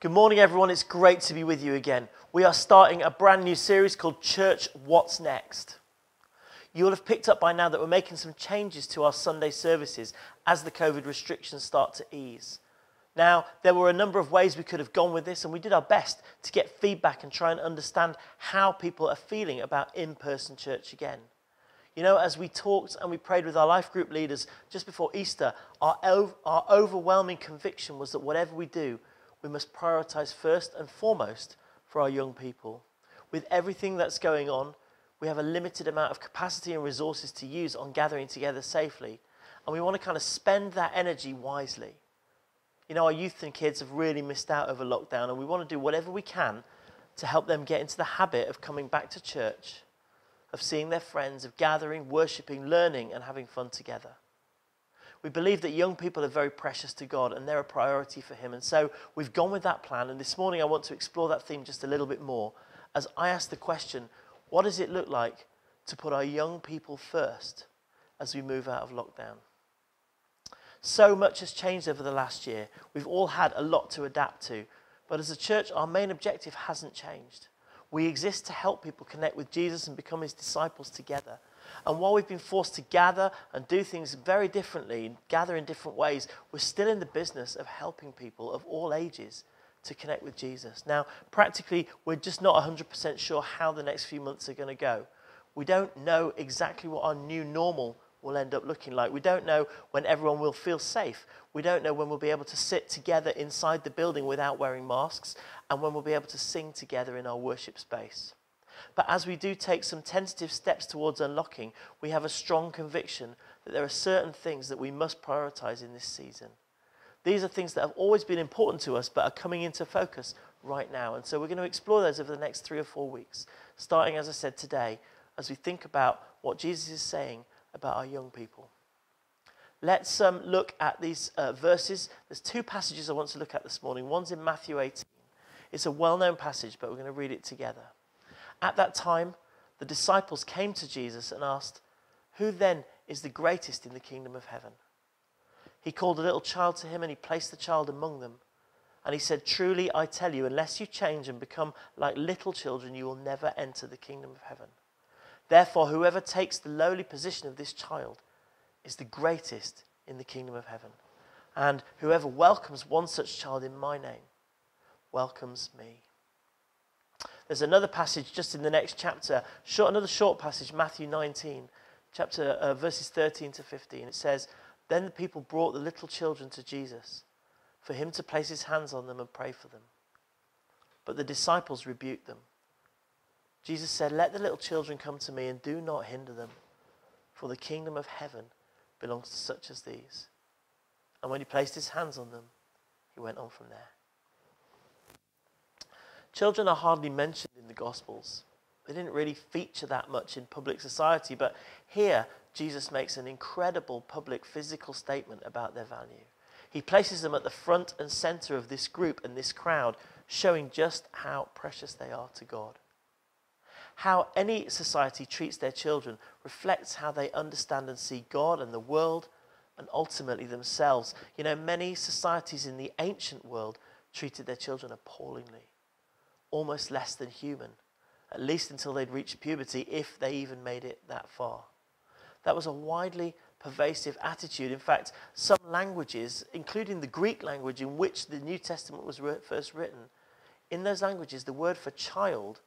Good morning, everyone. It's great to be with you again. We are starting a brand new series called Church What's Next. You will have picked up by now that we're making some changes to our Sunday services as the COVID restrictions start to ease. Now, there were a number of ways we could have gone with this, and we did our best to get feedback and try and understand how people are feeling about in person church again. You know, as we talked and we prayed with our life group leaders just before Easter, our, our overwhelming conviction was that whatever we do, we must prioritize first and foremost for our young people. With everything that's going on, we have a limited amount of capacity and resources to use on gathering together safely, and we want to kind of spend that energy wisely. You know, our youth and kids have really missed out over lockdown, and we want to do whatever we can to help them get into the habit of coming back to church, of seeing their friends, of gathering, worshipping, learning, and having fun together. We believe that young people are very precious to God and they're a priority for Him. And so we've gone with that plan. And this morning I want to explore that theme just a little bit more as I ask the question what does it look like to put our young people first as we move out of lockdown? So much has changed over the last year. We've all had a lot to adapt to. But as a church, our main objective hasn't changed. We exist to help people connect with Jesus and become his disciples together. And while we've been forced to gather and do things very differently, gather in different ways, we're still in the business of helping people of all ages to connect with Jesus. Now, practically, we're just not 100% sure how the next few months are going to go. We don't know exactly what our new normal will end up looking like. We don't know when everyone will feel safe. We don't know when we'll be able to sit together inside the building without wearing masks and when we'll be able to sing together in our worship space. But as we do take some tentative steps towards unlocking, we have a strong conviction that there are certain things that we must prioritize in this season. These are things that have always been important to us but are coming into focus right now. And so we're going to explore those over the next three or four weeks, starting, as I said, today, as we think about what Jesus is saying about our young people. Let's um, look at these uh, verses. There's two passages I want to look at this morning. One's in Matthew 18. It's a well known passage, but we're going to read it together. At that time, the disciples came to Jesus and asked, Who then is the greatest in the kingdom of heaven? He called a little child to him and he placed the child among them. And he said, Truly I tell you, unless you change and become like little children, you will never enter the kingdom of heaven. Therefore, whoever takes the lowly position of this child is the greatest in the kingdom of heaven. And whoever welcomes one such child in my name welcomes me. There's another passage just in the next chapter, short, another short passage, Matthew 19, chapter uh, verses 13 to 15. It says, Then the people brought the little children to Jesus for him to place his hands on them and pray for them. But the disciples rebuked them. Jesus said, Let the little children come to me and do not hinder them, for the kingdom of heaven belongs to such as these. And when he placed his hands on them, he went on from there. Children are hardly mentioned in the Gospels. They didn't really feature that much in public society, but here Jesus makes an incredible public physical statement about their value. He places them at the front and center of this group and this crowd, showing just how precious they are to God. How any society treats their children reflects how they understand and see God and the world and ultimately themselves. You know, many societies in the ancient world treated their children appallingly almost less than human, at least until they'd reached puberty, if they even made it that far. That was a widely pervasive attitude. In fact, some languages, including the Greek language in which the New Testament was first written, in those languages, the word for child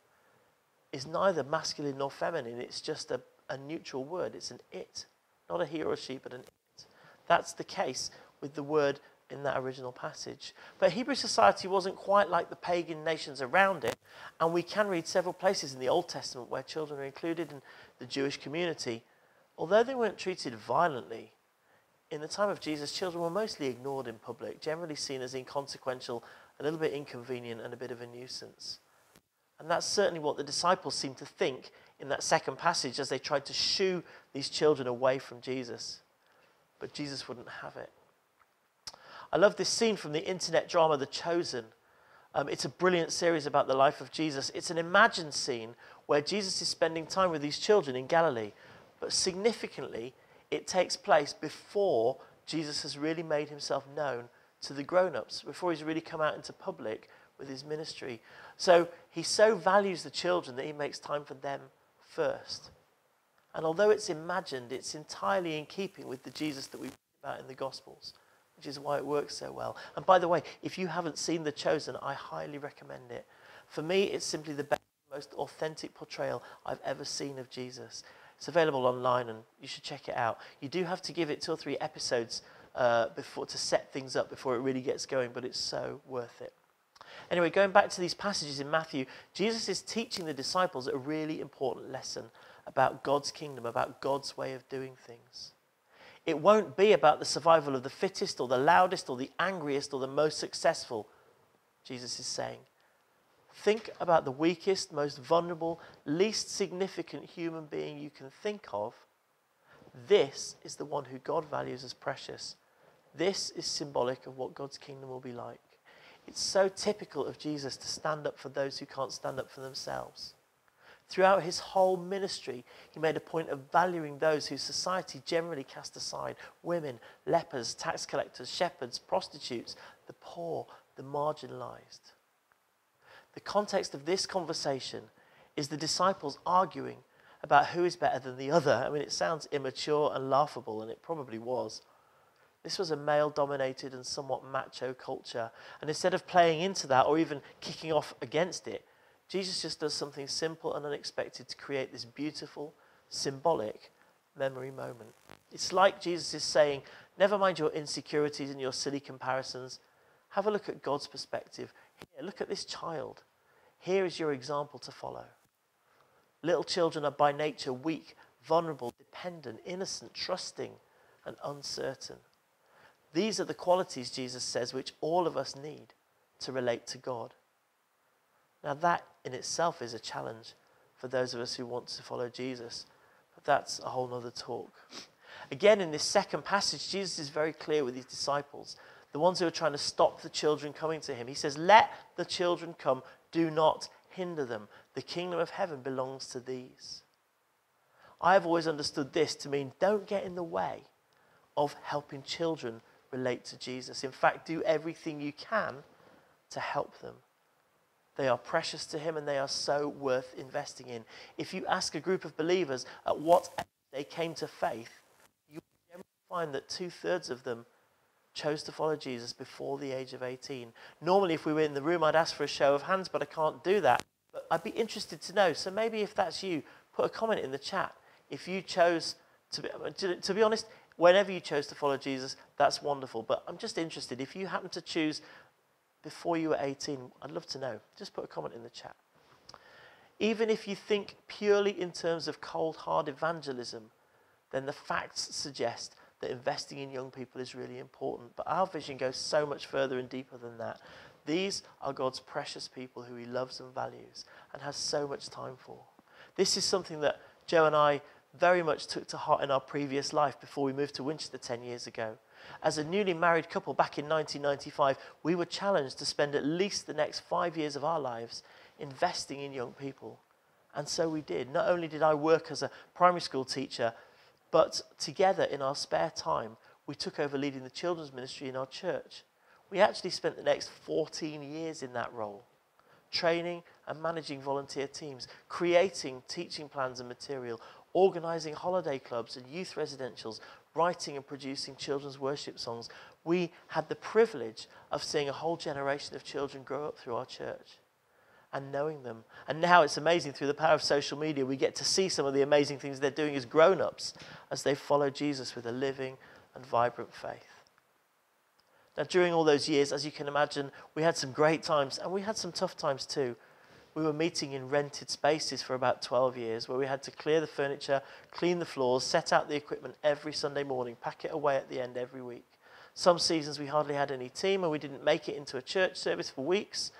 is neither masculine nor feminine. It's just a, a neutral word. It's an it, not a he or a she, but an it. That's the case with the word in that original passage. But Hebrew society wasn't quite like the pagan nations around it, and we can read several places in the Old Testament where children are included in the Jewish community. Although they weren't treated violently, in the time of Jesus, children were mostly ignored in public, generally seen as inconsequential, a little bit inconvenient, and a bit of a nuisance. And that's certainly what the disciples seemed to think in that second passage as they tried to shoo these children away from Jesus. But Jesus wouldn't have it. I love this scene from the internet drama The Chosen. Um, it's a brilliant series about the life of Jesus. It's an imagined scene where Jesus is spending time with these children in Galilee. But significantly, it takes place before Jesus has really made himself known to the grown ups before he's really come out into public with his ministry. So he so values the children that he makes time for them first. And although it's imagined, it's entirely in keeping with the Jesus that we read about in the Gospels, which is why it works so well. And by the way, if you haven't seen The Chosen, I highly recommend it. For me, it's simply the best, most authentic portrayal I've ever seen of Jesus. It's available online and you should check it out. You do have to give it two or three episodes uh, before to set things up before it really gets going, but it's so worth it. Anyway, going back to these passages in Matthew, Jesus is teaching the disciples a really important lesson about God's kingdom, about God's way of doing things. It won't be about the survival of the fittest or the loudest or the angriest or the most successful, Jesus is saying. Think about the weakest, most vulnerable, least significant human being you can think of. This is the one who God values as precious. This is symbolic of what God's kingdom will be like. It's so typical of Jesus to stand up for those who can't stand up for themselves. Throughout his whole ministry, he made a point of valuing those whose society generally cast aside women, lepers, tax collectors, shepherds, prostitutes, the poor, the marginalized. The context of this conversation is the disciples arguing about who is better than the other. I mean, it sounds immature and laughable, and it probably was. This was a male dominated and somewhat macho culture. And instead of playing into that or even kicking off against it, Jesus just does something simple and unexpected to create this beautiful, symbolic memory moment. It's like Jesus is saying, Never mind your insecurities and your silly comparisons. Have a look at God's perspective. Here, look at this child. Here is your example to follow. Little children are by nature weak, vulnerable, dependent, innocent, trusting, and uncertain. These are the qualities, Jesus says, which all of us need to relate to God. Now, that in itself is a challenge for those of us who want to follow Jesus, but that's a whole other talk. Again, in this second passage, Jesus is very clear with his disciples, the ones who are trying to stop the children coming to him. He says, Let the children come, do not hinder them. The kingdom of heaven belongs to these. I have always understood this to mean don't get in the way of helping children relate to Jesus. In fact, do everything you can to help them. They are precious to Him and they are so worth investing in. If you ask a group of believers at what age they came to faith, you will find that two thirds of them chose to follow Jesus before the age of 18. Normally, if we were in the room, I'd ask for a show of hands, but I can't do that. But I'd be interested to know. So maybe if that's you, put a comment in the chat. If you chose to be, to, to be honest, whenever you chose to follow Jesus, that's wonderful. But I'm just interested. If you happen to choose before you were 18, I'd love to know. Just put a comment in the chat. Even if you think purely in terms of cold hard evangelism, then the facts suggest that investing in young people is really important. But our vision goes so much further and deeper than that. These are God's precious people who He loves and values and has so much time for. This is something that Joe and I very much took to heart in our previous life before we moved to Winchester 10 years ago. As a newly married couple back in 1995, we were challenged to spend at least the next five years of our lives investing in young people. And so we did. Not only did I work as a primary school teacher, but together in our spare time, we took over leading the children's ministry in our church. We actually spent the next 14 years in that role, training and managing volunteer teams, creating teaching plans and material, organising holiday clubs and youth residentials, writing and producing children's worship songs. We had the privilege of seeing a whole generation of children grow up through our church and knowing them. And now it's amazing through the power of social media, we get to see some of the amazing things they're doing as grown ups as they follow Jesus with a living and vibrant faith. Now, during all those years, as you can imagine, we had some great times and we had some tough times too we were meeting in rented spaces for about 12 years where we had to clear the furniture, clean the floors, set out the equipment every Sunday morning, pack it away at the end every week. Some seasons we hardly had any team and we didn't make it into a church service for weeks.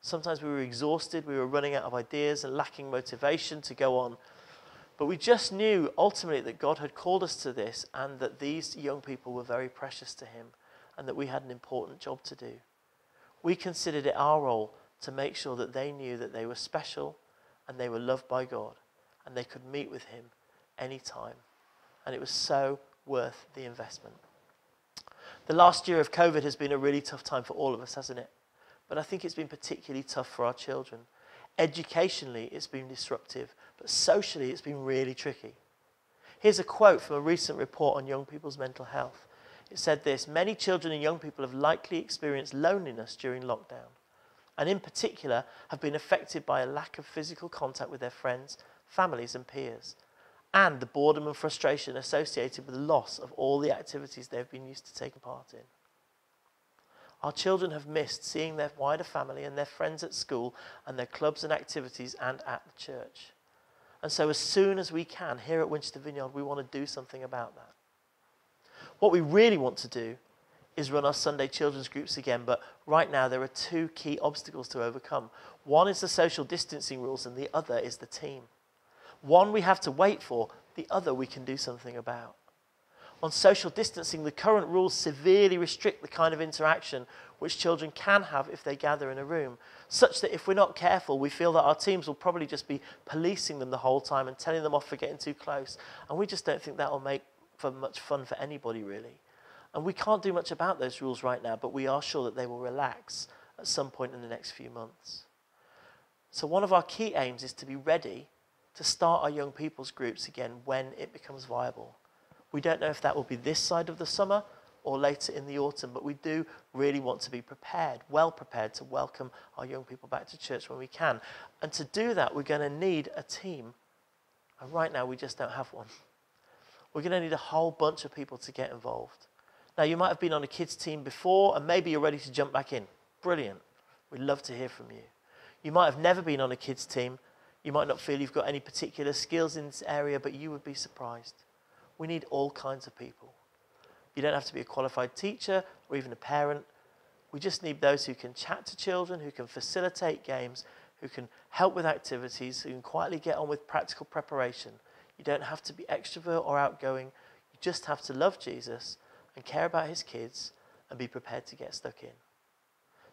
Sometimes we were exhausted, we were running out of ideas and lacking motivation to go on. But we just knew ultimately that God had called us to this and that these young people were very precious to Him and that we had an important job to do. We considered it our role to make sure that they knew that they were special and they were loved by God and they could meet with Him anytime. And it was so worth the investment. The last year of COVID has been a really tough time for all of us, hasn't it? But I think it's been particularly tough for our children. Educationally, it's been disruptive, but socially, it's been really tricky. Here's a quote from a recent report on young people's mental health. It said this Many children and young people have likely experienced loneliness during lockdown, and in particular, have been affected by a lack of physical contact with their friends, families, and peers, and the boredom and frustration associated with the loss of all the activities they've been used to taking part in. Our children have missed seeing their wider family and their friends at school and their clubs and activities and at the church. And so, as soon as we can, here at Winchester Vineyard, we want to do something about that. What we really want to do is run our Sunday children's groups again, but right now there are two key obstacles to overcome. One is the social distancing rules, and the other is the team. One we have to wait for, the other we can do something about on social distancing, the current rules severely restrict the kind of interaction which children can have if they gather in a room, such that if we're not careful, we feel that our teams will probably just be policing them the whole time and telling them off for getting too close. And we just don't think that will make for much fun for anybody, really. And we can't do much about those rules right now, but we are sure that they will relax at some point in the next few months. So, one of our key aims is to be ready to start our young people's groups again when it becomes viable. We don't know if that will be this side of the summer or later in the autumn, but we do really want to be prepared, well prepared to welcome our young people back to church when we can. And to do that, we're going to need a team. And right now, we just don't have one. We're going to need a whole bunch of people to get involved. Now, you might have been on a kids' team before, and maybe you're ready to jump back in. Brilliant. We'd love to hear from you. You might have never been on a kids' team. You might not feel you've got any particular skills in this area, but you would be surprised. We need all kinds of people. You don't have to be a qualified teacher or even a parent. We just need those who can chat to children, who can facilitate games, who can help with activities, who can quietly get on with practical preparation. You don't have to be extrovert or outgoing. You just have to love Jesus and care about his kids and be prepared to get stuck in.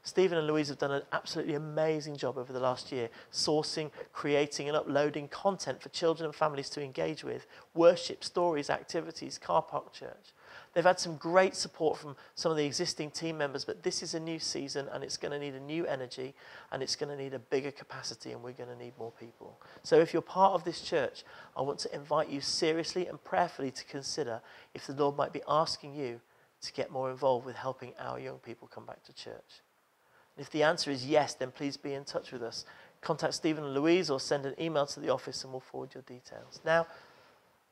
Stephen and Louise have done an absolutely amazing job over the last year, sourcing, creating, and uploading content for children and families to engage with worship, stories, activities, car park church. They've had some great support from some of the existing team members, but this is a new season and it's going to need a new energy and it's going to need a bigger capacity, and we're going to need more people. So, if you're part of this church, I want to invite you seriously and prayerfully to consider if the Lord might be asking you to get more involved with helping our young people come back to church. If the answer is yes, then please be in touch with us. Contact Stephen and Louise or send an email to the office and we'll forward your details. Now,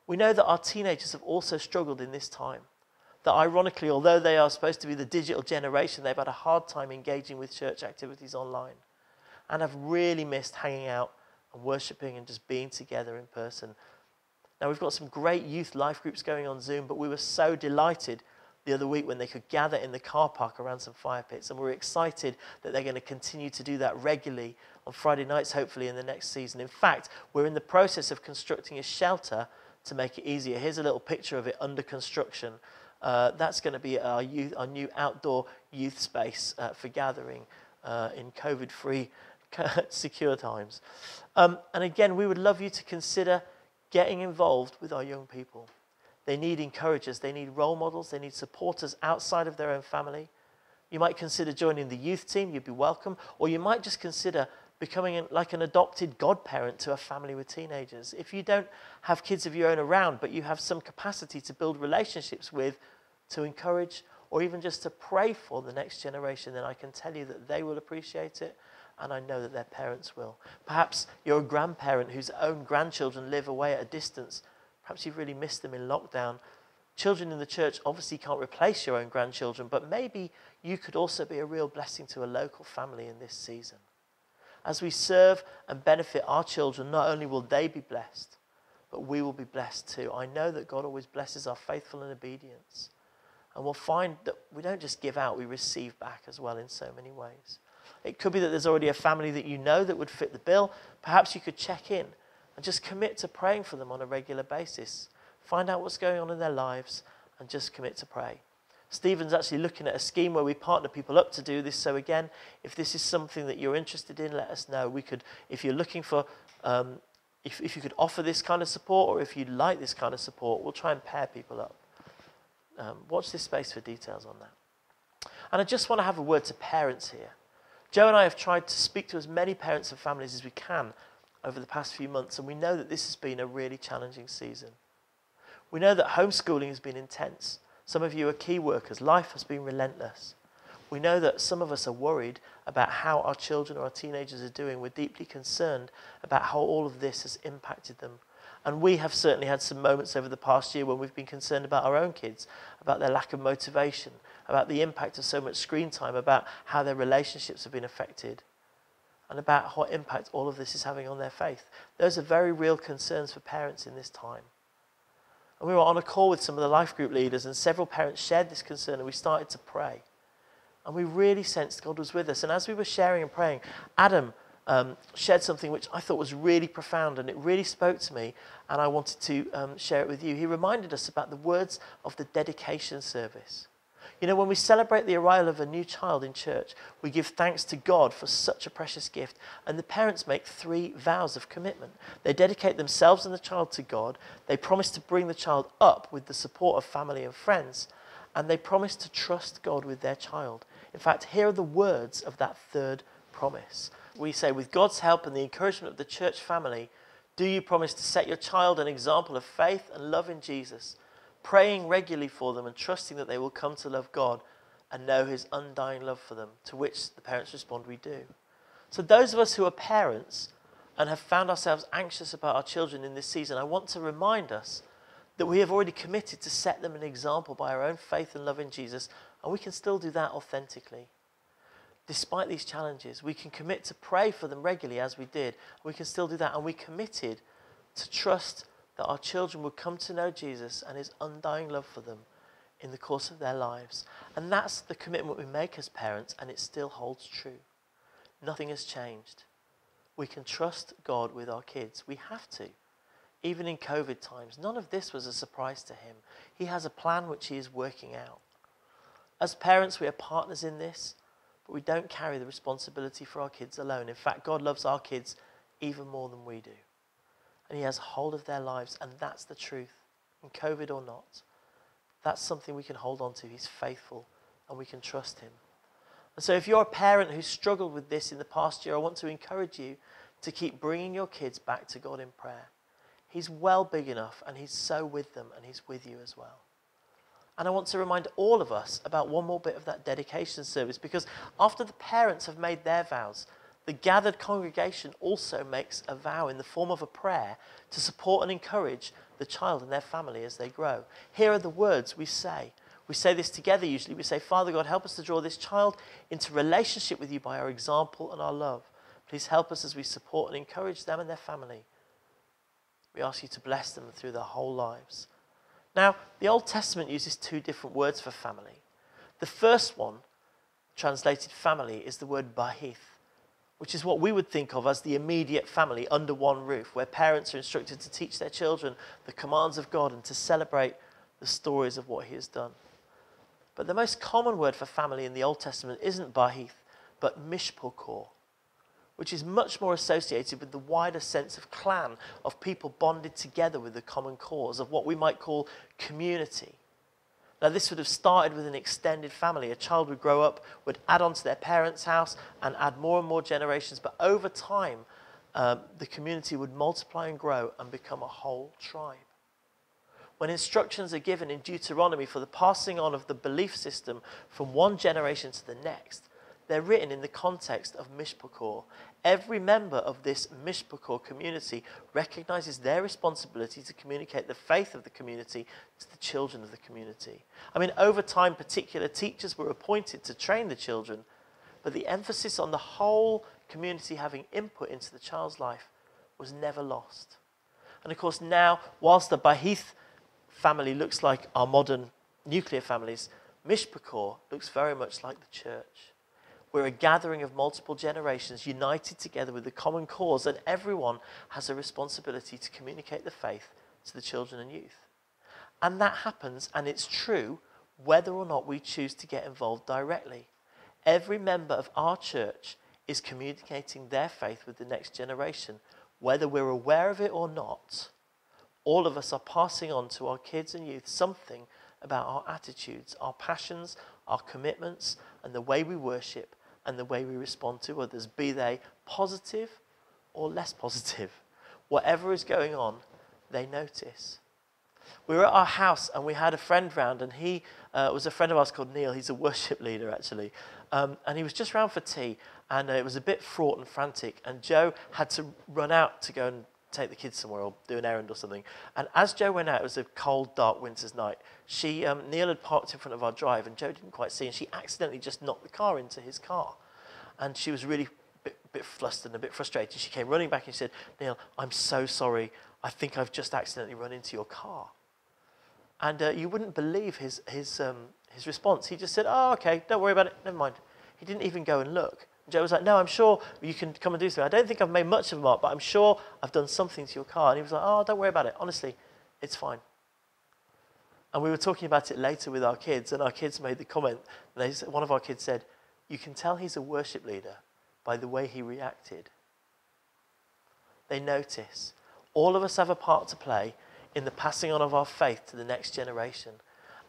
we know that our teenagers have also struggled in this time. That ironically, although they are supposed to be the digital generation, they've had a hard time engaging with church activities online and have really missed hanging out and worshipping and just being together in person. Now, we've got some great youth life groups going on Zoom, but we were so delighted the other week when they could gather in the car park around some fire pits. And we're excited that they're going to continue to do that regularly on Friday nights, hopefully, in the next season. In fact, we're in the process of constructing a shelter to make it easier. Here's a little picture of it under construction. Uh, that's going to be our, youth, our new outdoor youth space uh, for gathering uh, in COVID free, secure times. Um, and again, we would love you to consider getting involved with our young people. They need encouragers, they need role models, they need supporters outside of their own family. You might consider joining the youth team, you'd be welcome, or you might just consider becoming like an adopted godparent to a family with teenagers. If you don't have kids of your own around, but you have some capacity to build relationships with, to encourage, or even just to pray for the next generation, then I can tell you that they will appreciate it, and I know that their parents will. Perhaps you're a grandparent whose own grandchildren live away at a distance Perhaps you've really missed them in lockdown. Children in the church obviously can't replace your own grandchildren, but maybe you could also be a real blessing to a local family in this season. As we serve and benefit our children, not only will they be blessed, but we will be blessed too. I know that God always blesses our faithful and obedience. And we'll find that we don't just give out, we receive back as well in so many ways. It could be that there's already a family that you know that would fit the bill. Perhaps you could check in and just commit to praying for them on a regular basis. Find out what's going on in their lives and just commit to pray. Stephen's actually looking at a scheme where we partner people up to do this. So again, if this is something that you're interested in, let us know. We could, if you're looking for, um, if, if you could offer this kind of support or if you'd like this kind of support, we'll try and pair people up. um, watch this space for details on that. And I just want to have a word to parents here. Joe and I have tried to speak to as many parents and families as we can over the past few months, and we know that this has been a really challenging season. We know that homeschooling has been intense. Some of you are key workers. Life has been relentless. We know that some of us are worried about how our children or our teenagers are doing. We're deeply concerned about how all of this has impacted them. And we have certainly had some moments over the past year when we've been concerned about our own kids, about their lack of motivation, about the impact of so much screen time, about how their relationships have been affected, and about what impact all of this is having on their faith. Those are very real concerns for parents in this time. And we were on a call with some of the life group leaders, and several parents shared this concern, and we started to pray. And we really sensed God was with us. And as we were sharing and praying, Adam um, shared something which I thought was really profound, and it really spoke to me, and I wanted to um, share it with you. He reminded us about the words of the dedication service. You know, when we celebrate the arrival of a new child in church, we give thanks to God for such a precious gift. And the parents make three vows of commitment. They dedicate themselves and the child to God, they promise to bring the child up with the support of family and friends, and they promise to trust God with their child. In fact, here are the words of that third promise. We say, with God's help and the encouragement of the church family, do you promise to set your child an example of faith and love in Jesus? Praying regularly for them and trusting that they will come to love God and know his undying love for them, to which the parents respond, We do. So, those of us who are parents and have found ourselves anxious about our children in this season, I want to remind us that we have already committed to set them an example by our own faith and love in Jesus, and we can still do that authentically. Despite these challenges, we can commit to pray for them regularly as we did. We can still do that, and we committed to trust that our children would come to know Jesus and his undying love for them in the course of their lives. And that's the commitment we make as parents, and it still holds true. Nothing has changed. We can trust God with our kids. We have to. Even in COVID times, none of this was a surprise to him. He has a plan which he is working out. As parents, we are partners in this, but we don't carry the responsibility for our kids alone. In fact, God loves our kids even more than we do and He has hold of their lives, and that's the truth. In COVID or not, that's something we can hold on to. He's faithful, and we can trust Him. And so, if you're a parent who struggled with this in the past year, I want to encourage you to keep bringing your kids back to God in prayer. He's well big enough, and He's so with them, and He's with you as well. And I want to remind all of us about one more bit of that dedication service because after the parents have made their vows, the gathered congregation also makes a vow in the form of a prayer to support and encourage the child and their family as they grow. Here are the words we say. We say this together usually. We say, Father God, help us to draw this child into relationship with you by our example and our love. Please help us as we support and encourage them and their family. We ask you to bless them through their whole lives. Now, the Old Testament uses two different words for family. The first one, translated family, is the word bayith which is what we would think of as the immediate family under one roof, where parents are instructed to teach their children the commands of God and to celebrate the stories of what He has done. But the most common word for family in the Old Testament isn't bayith, but mishpachah, which is much more associated with the wider sense of clan, of people bonded together with the common cause, of what we might call community. Now, this would have started with an extended family. A child would grow up, would add on to their parents' house, and add more and more generations. But over time, um, the community would multiply and grow and become a whole tribe. When instructions are given in Deuteronomy for the passing on of the belief system from one generation to the next, they're written in the context of Mishpachah. Every member of this Mishpachah community recognizes their responsibility to communicate the faith of the community to the children of the community. I mean, over time, particular teachers were appointed to train the children, but the emphasis on the whole community having input into the child's life was never lost. And of course, now, whilst the Bayith family looks like our modern nuclear families, Mishpachah looks very much like the church. We're a gathering of multiple generations united together with a common cause, and everyone has a responsibility to communicate the faith to the children and youth. And that happens, and it's true, whether or not we choose to get involved directly. Every member of our church is communicating their faith with the next generation, whether we're aware of it or not. All of us are passing on to our kids and youth something about our attitudes, our passions, our commitments, and the way we worship and the way we respond to others, be they positive or less positive. Whatever is going on, they notice. We were at our house and we had a friend round, and he uh, was a friend of ours called Neil. He's a worship leader, actually. Um, and he was just round for tea, and uh, it was a bit fraught and frantic. And Joe had to run out to go and take the kids somewhere or do an errand or something. And as Joe went out, it was a cold, dark winter's night. She, um, Neil had parked in front of our drive, and Joe didn't quite see, and she accidentally just knocked the car into his car. And she was really a bit, bit flustered and a bit frustrated. She came running back and she said, Neil, I'm so sorry. I think I've just accidentally run into your car. And uh, you wouldn't believe his, his, um, his response. He just said, Oh, okay, don't worry about it, never mind. He didn't even go and look. Joe was like, No, I'm sure you can come and do something. I don't think I've made much of a mark, but I'm sure I've done something to your car. And he was like, Oh, don't worry about it. Honestly, it's fine. And we were talking about it later with our kids, and our kids made the comment. They, one of our kids said, You can tell he's a worship leader by the way he reacted. They notice. All of us have a part to play in the passing on of our faith to the next generation.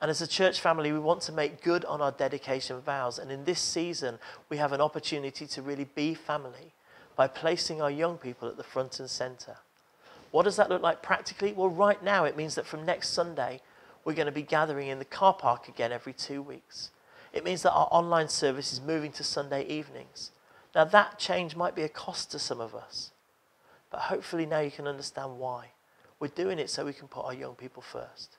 And as a church family, we want to make good on our dedication vows. And in this season, we have an opportunity to really be family by placing our young people at the front and centre. What does that look like practically? Well, right now, it means that from next Sunday, we're going to be gathering in the car park again every two weeks. It means that our online service is moving to Sunday evenings. Now, that change might be a cost to some of us, but hopefully now you can understand why. We're doing it so we can put our young people first.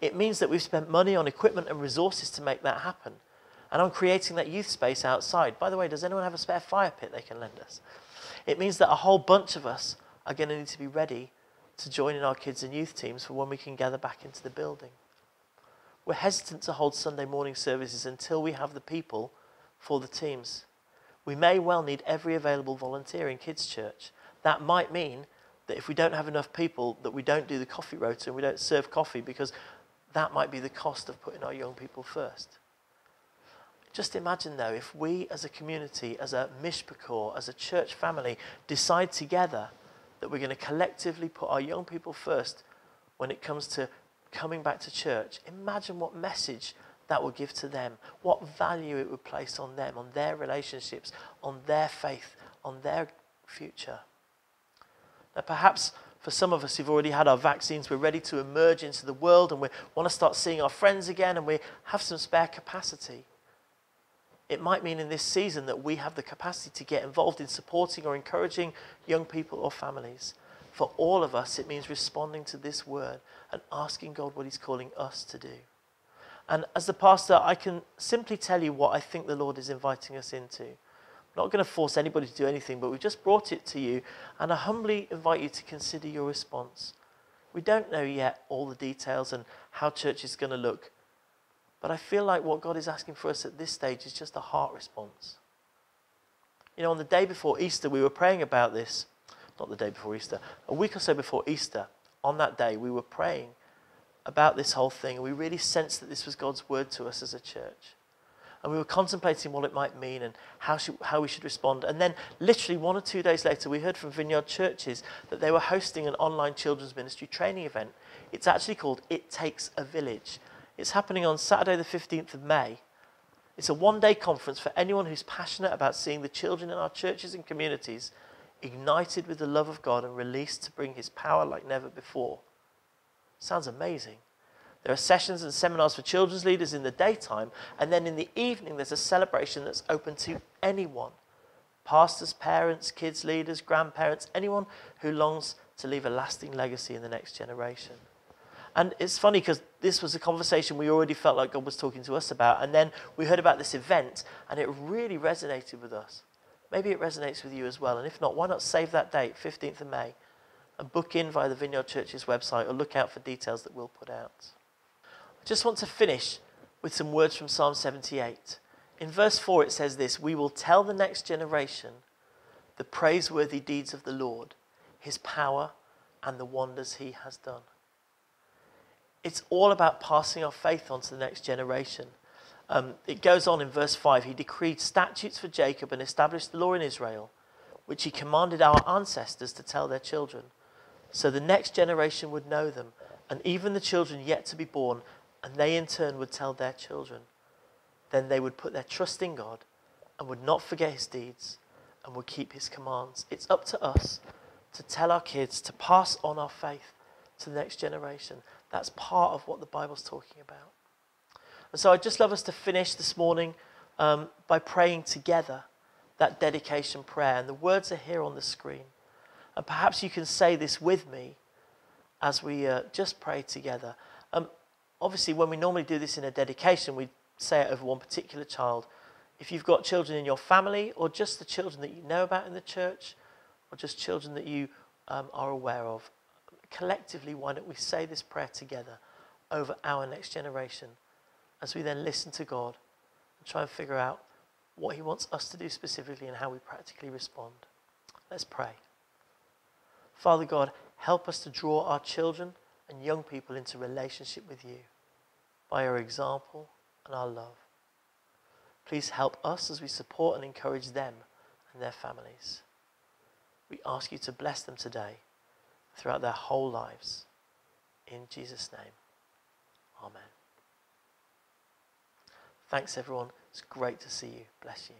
It means that we've spent money on equipment and resources to make that happen and on creating that youth space outside. By the way, does anyone have a spare fire pit they can lend us? It means that a whole bunch of us are going to need to be ready to join in our kids and youth teams for when we can gather back into the building. We're hesitant to hold Sunday morning services until we have the people for the teams. We may well need every available volunteer in Kids Church. That might mean that if we don't have enough people, that we don't do the coffee rota and we don't serve coffee because that might be the cost of putting our young people first. Just imagine though, if we as a community, as a mishpachah, as a church family, decide together that we're going to collectively put our young people first when it comes to coming back to church, imagine what message that would give to them, what value it would place on them, on their relationships, on their faith, on their future. Now, perhaps for some of us who've already had our vaccines, we're ready to emerge into the world and we want to start seeing our friends again and we have some spare capacity. It might mean in this season that we have the capacity to get involved in supporting or encouraging young people or families. For all of us, it means responding to this word and asking God what He's calling us to do. And as the pastor, I can simply tell you what I think the Lord is inviting us into not going to force anybody to do anything, but we've just brought it to you, and I humbly invite you to consider your response. We don't know yet all the details and how church is going to look, but I feel like what God is asking for us at this stage is just a heart response. You know, on the day before Easter, we were praying about this. Not the day before Easter, a week or so before Easter, on that day, we were praying about this whole thing, and we really sensed that this was God's word to us as a church. And we were contemplating what it might mean and how, should, how we should respond. And then, literally, one or two days later, we heard from Vineyard Churches that they were hosting an online children's ministry training event. It's actually called It Takes a Village. It's happening on Saturday, the 15th of May. It's a one day conference for anyone who's passionate about seeing the children in our churches and communities ignited with the love of God and released to bring his power like never before. Sounds amazing. There are sessions and seminars for children's leaders in the daytime, and then in the evening, there's a celebration that's open to anyone pastors, parents, kids, leaders, grandparents, anyone who longs to leave a lasting legacy in the next generation. And it's funny because this was a conversation we already felt like God was talking to us about, and then we heard about this event, and it really resonated with us. Maybe it resonates with you as well, and if not, why not save that date, 15th of May, and book in via the Vineyard Church's website or look out for details that we'll put out just want to finish with some words from Psalm 78. In verse 4, it says this We will tell the next generation the praiseworthy deeds of the Lord, his power, and the wonders he has done. It's all about passing our faith on to the next generation. Um, it goes on in verse 5 He decreed statutes for Jacob and established the law in Israel, which he commanded our ancestors to tell their children, so the next generation would know them, and even the children yet to be born and they in turn would tell their children, then they would put their trust in God and would not forget his deeds and would keep his commands. It's up to us to tell our kids to pass on our faith to the next generation. That's part of what the Bible's talking about. And so I'd just love us to finish this morning um, by praying together that dedication prayer. And the words are here on the screen. And perhaps you can say this with me as we uh, just pray together. Obviously, when we normally do this in a dedication, we say it over one particular child. If you've got children in your family, or just the children that you know about in the church, or just children that you um, are aware of, collectively, why don't we say this prayer together over our next generation as we then listen to God and try and figure out what He wants us to do specifically and how we practically respond. Let's pray. Father God, help us to draw our children and young people into relationship with you by our example and our love. Please help us as we support and encourage them and their families. We ask you to bless them today throughout their whole lives. In Jesus' name, Amen. Thanks, everyone. It's great to see you. Bless you.